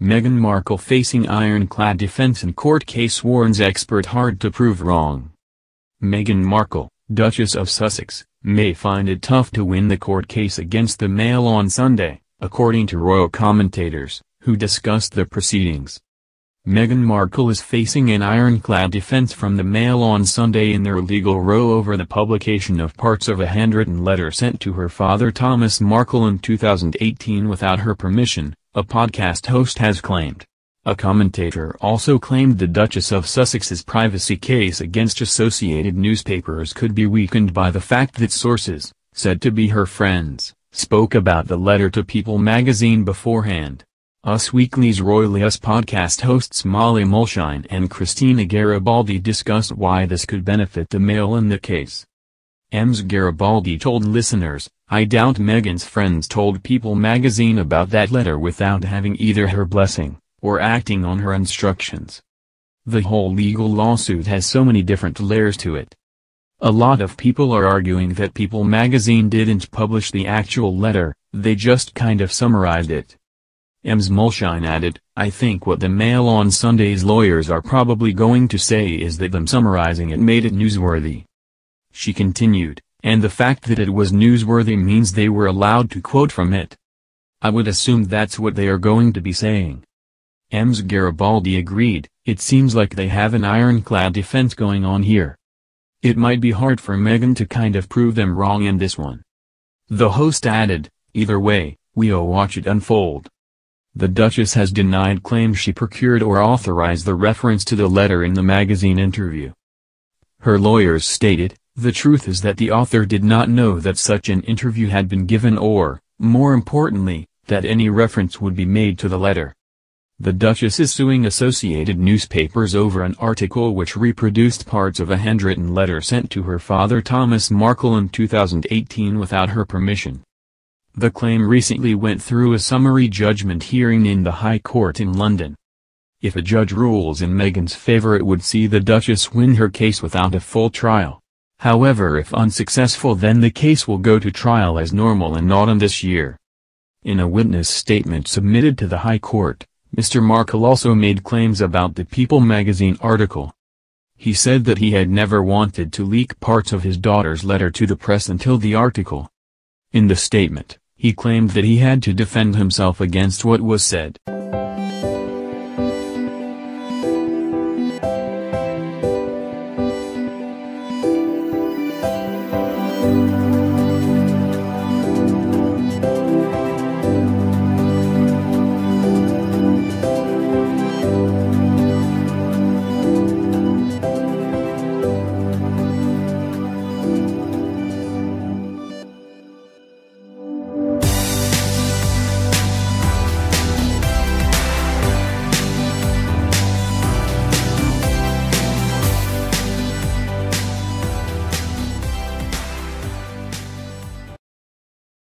Meghan Markle facing ironclad defense in court case warns expert hard to prove wrong. Meghan Markle, Duchess of Sussex, may find it tough to win the court case against the Mail on Sunday, according to royal commentators, who discussed the proceedings. Meghan Markle is facing an ironclad defense from the Mail on Sunday in their legal row over the publication of parts of a handwritten letter sent to her father Thomas Markle in 2018 without her permission, a podcast host has claimed. A commentator also claimed the Duchess of Sussex's privacy case against Associated Newspapers could be weakened by the fact that sources, said to be her friends, spoke about the letter to People magazine beforehand. Us Weekly's Royally Us podcast hosts Molly Mulshine and Christina Garibaldi discussed why this could benefit the Mail in the case. Ms. Garibaldi told listeners, I doubt Meghan's friends told People magazine about that letter without having either her blessing, or acting on her instructions. The whole legal lawsuit has so many different layers to it. A lot of people are arguing that People magazine didn't publish the actual letter, they just kind of summarized it. Ms. Mulshine added, I think what the Mail on Sunday's lawyers are probably going to say is that them summarizing it made it newsworthy. She continued, and the fact that it was newsworthy means they were allowed to quote from it. I would assume that's what they are going to be saying. Ms. Garibaldi agreed, it seems like they have an ironclad defense going on here. It might be hard for Meghan to kind of prove them wrong in this one. The host added, either way, we'll watch it unfold. The Duchess has denied claims she procured or authorized the reference to the letter in the magazine interview. Her lawyers stated, the truth is that the author did not know that such an interview had been given or, more importantly, that any reference would be made to the letter. The Duchess is suing Associated Newspapers over an article which reproduced parts of a handwritten letter sent to her father Thomas Markle in 2018 without her permission. The claim recently went through a summary judgment hearing in the High Court in London. If a judge rules in Meghan's favor it would see the Duchess win her case without a full trial. However if unsuccessful then the case will go to trial as normal and not in autumn this year. In a witness statement submitted to the High Court, Mr. Markle also made claims about the People magazine article. He said that he had never wanted to leak parts of his daughter's letter to the press until the article. In the statement, he claimed that he had to defend himself against what was said.